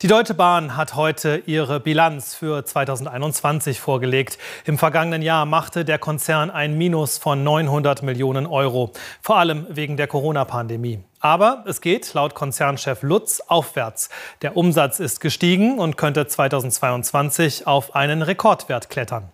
Die Deutsche Bahn hat heute ihre Bilanz für 2021 vorgelegt. Im vergangenen Jahr machte der Konzern ein Minus von 900 Millionen Euro, vor allem wegen der Corona-Pandemie. Aber es geht laut Konzernchef Lutz aufwärts. Der Umsatz ist gestiegen und könnte 2022 auf einen Rekordwert klettern.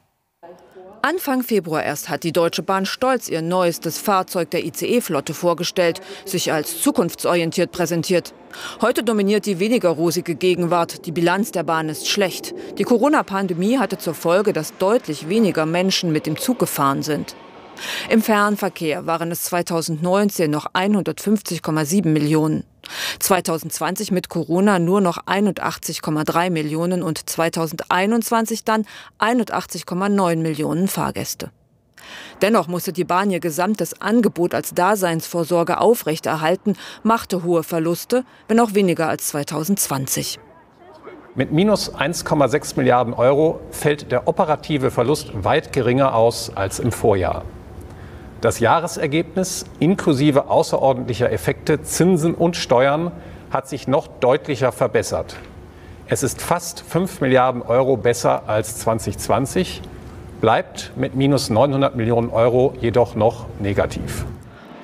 Anfang Februar erst hat die Deutsche Bahn stolz ihr neuestes Fahrzeug der ICE-Flotte vorgestellt, sich als zukunftsorientiert präsentiert. Heute dominiert die weniger rosige Gegenwart. Die Bilanz der Bahn ist schlecht. Die Corona-Pandemie hatte zur Folge, dass deutlich weniger Menschen mit dem Zug gefahren sind. Im Fernverkehr waren es 2019 noch 150,7 Millionen. 2020 mit Corona nur noch 81,3 Millionen und 2021 dann 81,9 Millionen Fahrgäste. Dennoch musste die Bahn ihr gesamtes Angebot als Daseinsvorsorge aufrechterhalten, machte hohe Verluste, wenn auch weniger als 2020. Mit minus 1,6 Milliarden Euro fällt der operative Verlust weit geringer aus als im Vorjahr. Das Jahresergebnis inklusive außerordentlicher Effekte, Zinsen und Steuern hat sich noch deutlicher verbessert. Es ist fast 5 Milliarden Euro besser als 2020, bleibt mit minus 900 Millionen Euro jedoch noch negativ.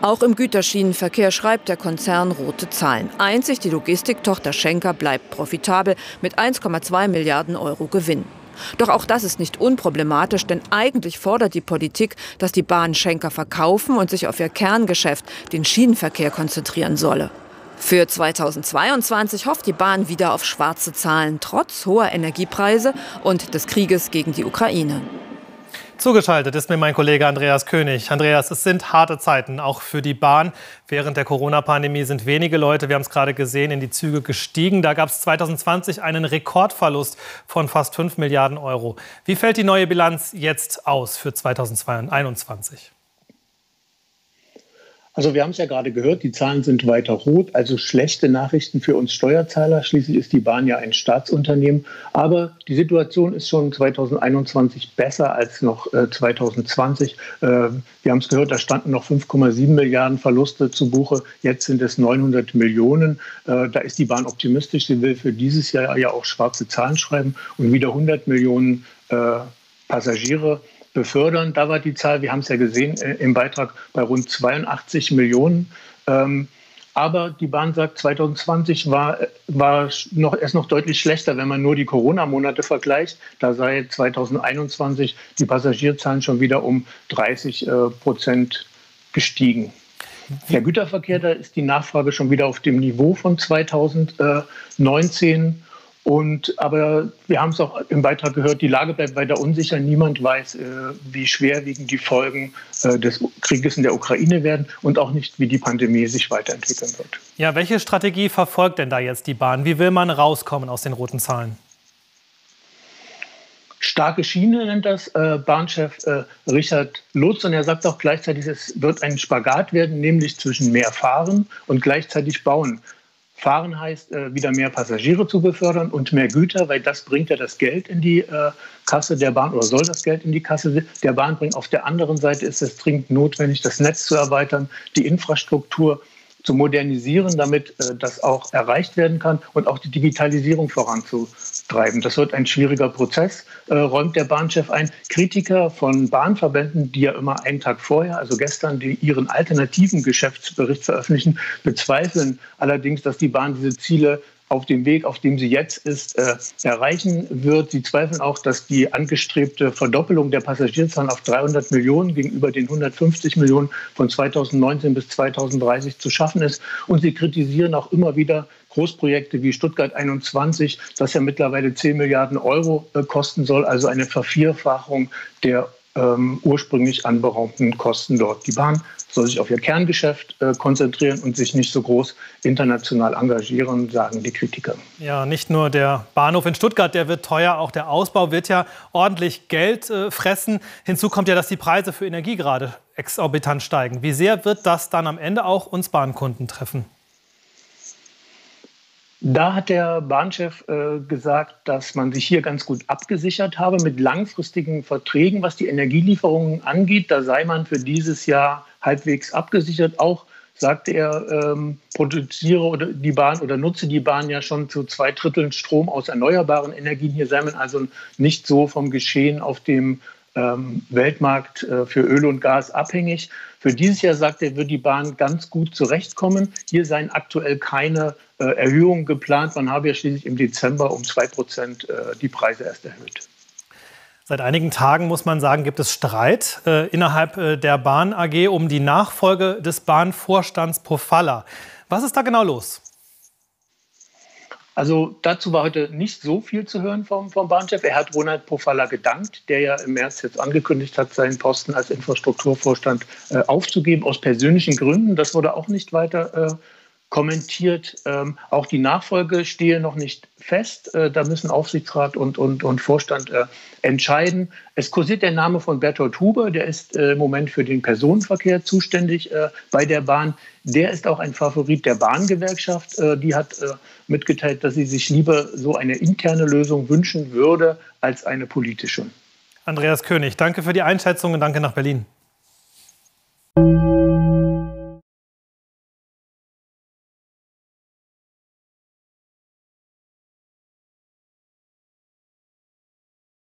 Auch im Güterschienenverkehr schreibt der Konzern rote Zahlen. Einzig die Logistiktochter Schenker bleibt profitabel mit 1,2 Milliarden Euro Gewinn. Doch auch das ist nicht unproblematisch, denn eigentlich fordert die Politik, dass die Bahn Schenker verkaufen und sich auf ihr Kerngeschäft, den Schienenverkehr, konzentrieren solle. Für 2022 hofft die Bahn wieder auf schwarze Zahlen, trotz hoher Energiepreise und des Krieges gegen die Ukraine. Zugeschaltet ist mir mein Kollege Andreas König. Andreas, es sind harte Zeiten, auch für die Bahn. Während der Corona-Pandemie sind wenige Leute, wir haben es gerade gesehen, in die Züge gestiegen. Da gab es 2020 einen Rekordverlust von fast 5 Milliarden Euro. Wie fällt die neue Bilanz jetzt aus für 2021? Also wir haben es ja gerade gehört, die Zahlen sind weiter rot, also schlechte Nachrichten für uns Steuerzahler. Schließlich ist die Bahn ja ein Staatsunternehmen. Aber die Situation ist schon 2021 besser als noch äh, 2020. Äh, wir haben es gehört, da standen noch 5,7 Milliarden Verluste zu Buche. Jetzt sind es 900 Millionen. Äh, da ist die Bahn optimistisch. Sie will für dieses Jahr ja auch schwarze Zahlen schreiben und wieder 100 Millionen äh, Passagiere befördern. Da war die Zahl, wir haben es ja gesehen äh, im Beitrag, bei rund 82 Millionen. Ähm, aber die Bahn sagt, 2020 war, war noch, erst noch deutlich schlechter, wenn man nur die Corona-Monate vergleicht. Da sei 2021 die Passagierzahlen schon wieder um 30 äh, Prozent gestiegen. Der Güterverkehr, da ist die Nachfrage schon wieder auf dem Niveau von 2019. Und, aber wir haben es auch im Beitrag gehört, die Lage bleibt weiter unsicher. Niemand weiß, äh, wie schwerwiegend die Folgen äh, des Krieges in der Ukraine werden und auch nicht, wie die Pandemie sich weiterentwickeln wird. Ja, welche Strategie verfolgt denn da jetzt die Bahn? Wie will man rauskommen aus den roten Zahlen? Starke Schiene nennt das äh, Bahnchef äh, Richard Lutz und er sagt auch gleichzeitig, es wird ein Spagat werden, nämlich zwischen mehr Fahren und gleichzeitig Bauen. Fahren heißt, äh, wieder mehr Passagiere zu befördern und mehr Güter, weil das bringt ja das Geld in die äh, Kasse der Bahn oder soll das Geld in die Kasse der Bahn bringen. Auf der anderen Seite ist es dringend notwendig, das Netz zu erweitern, die Infrastruktur zu modernisieren, damit äh, das auch erreicht werden kann und auch die Digitalisierung voranzutreiben. Das wird ein schwieriger Prozess, äh, räumt der Bahnchef ein. Kritiker von Bahnverbänden, die ja immer einen Tag vorher, also gestern, die ihren alternativen Geschäftsbericht veröffentlichen, bezweifeln allerdings, dass die Bahn diese Ziele auf dem Weg, auf dem sie jetzt ist, äh, erreichen wird. Sie zweifeln auch, dass die angestrebte Verdoppelung der Passagierzahlen auf 300 Millionen gegenüber den 150 Millionen von 2019 bis 2030 zu schaffen ist. Und sie kritisieren auch immer wieder Großprojekte wie Stuttgart 21, das ja mittlerweile 10 Milliarden Euro äh, kosten soll, also eine Vervierfachung der ähm, ursprünglich anberaumten Kosten dort. Die Bahn soll sich auf ihr Kerngeschäft äh, konzentrieren und sich nicht so groß international engagieren, sagen die Kritiker. Ja, nicht nur der Bahnhof in Stuttgart, der wird teuer, auch der Ausbau wird ja ordentlich Geld äh, fressen. Hinzu kommt ja, dass die Preise für Energie gerade exorbitant steigen. Wie sehr wird das dann am Ende auch uns Bahnkunden treffen? Da hat der Bahnchef äh, gesagt, dass man sich hier ganz gut abgesichert habe mit langfristigen Verträgen, was die Energielieferungen angeht. Da sei man für dieses Jahr halbwegs abgesichert. Auch sagte er, ähm, produziere oder die Bahn oder nutze die Bahn ja schon zu zwei Dritteln Strom aus erneuerbaren Energien. Hier sei man also nicht so vom Geschehen auf dem ähm, Weltmarkt äh, für Öl und Gas abhängig. Für dieses Jahr sagt er, wird die Bahn ganz gut zurechtkommen. Hier seien aktuell keine äh, Erhöhungen geplant. Man habe ja schließlich im Dezember um zwei Prozent äh, die Preise erst erhöht. Seit einigen Tagen muss man sagen, gibt es Streit äh, innerhalb der Bahn AG um die Nachfolge des Bahnvorstands Pofalla. Was ist da genau los? Also dazu war heute nicht so viel zu hören vom, vom Bahnchef. Er hat Ronald Pofalla gedankt, der ja im März jetzt angekündigt hat, seinen Posten als Infrastrukturvorstand äh, aufzugeben, aus persönlichen Gründen. Das wurde auch nicht weiter äh, kommentiert. Ähm, auch die Nachfolge stehe noch nicht fest. Äh, da müssen Aufsichtsrat und, und, und Vorstand äh, entscheiden. Es kursiert der Name von Bertolt Huber, der ist äh, im Moment für den Personenverkehr zuständig äh, bei der Bahn. Der ist auch ein Favorit der Bahngewerkschaft. Äh, die hat äh, mitgeteilt, dass sie sich lieber so eine interne Lösung wünschen würde als eine politische. Andreas König, danke für die Einschätzung und danke nach Berlin.